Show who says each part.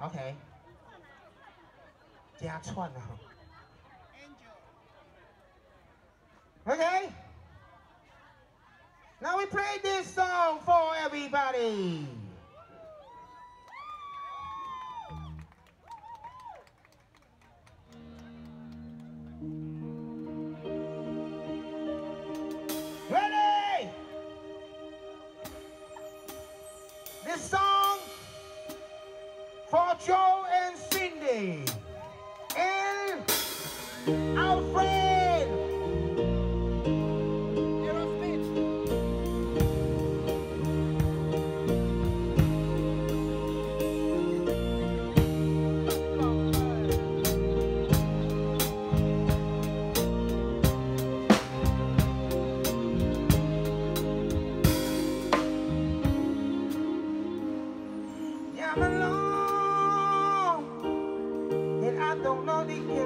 Speaker 1: OK，加串啊。Okay? Now we play this song for everybody. This song for Joe and Cindy and Alfred. I'm alone, and I don't know the.